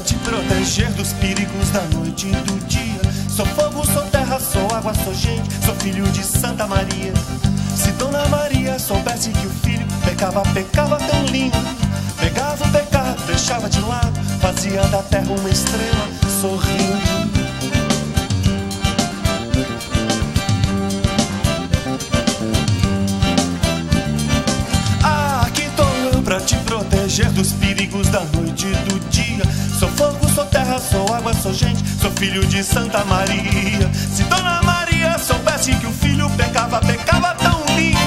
te proteger dos perigos da noite e do dia. Sou fogo, sou terra, sou água, sou gente, sou filho de Santa Maria. Se Dona Maria soubesse que o filho pecava, pecava tão lindo, pegava o pecado, deixava de lado, fazia da terra uma estrela sorrindo. Ah, aqui tô eu pra te proteger dos perigos da noite e do dia. Sou sou água, sou gente, sou filho de Santa Maria. Se Dona Maria soubesse que o filho pecava, pecava tão lindo,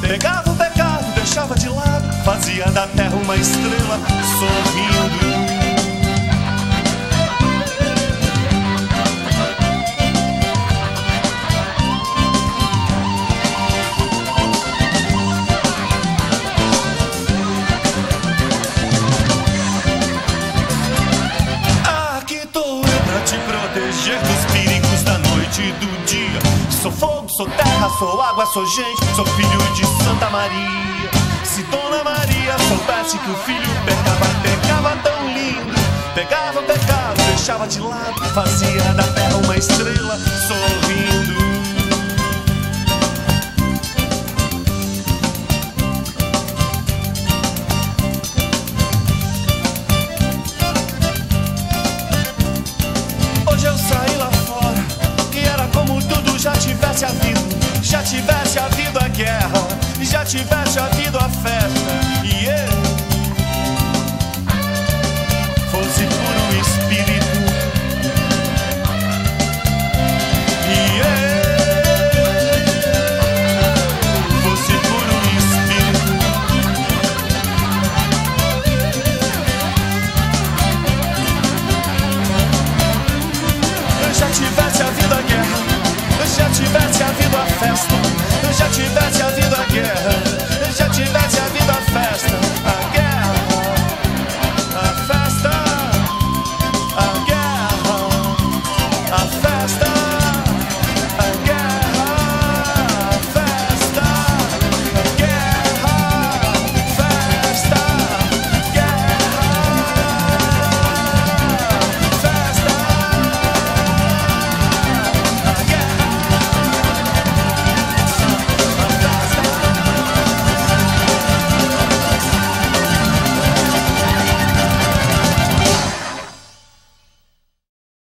pegava o pecado, deixava de lado, fazia da terra uma estrela sorrindo. Proteger dos perigos da noite e do dia. Sou fogo, sou terra, sou água, sou gente, sou filho de Santa Maria. Se Dona Maria soubesse que o filho pecava, pecava tão lindo, pegava o pecado, deixava de lado, fazia da terra uma estrela fast. Że ci